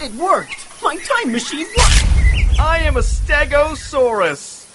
It worked! My time machine worked! I am a Stegosaurus.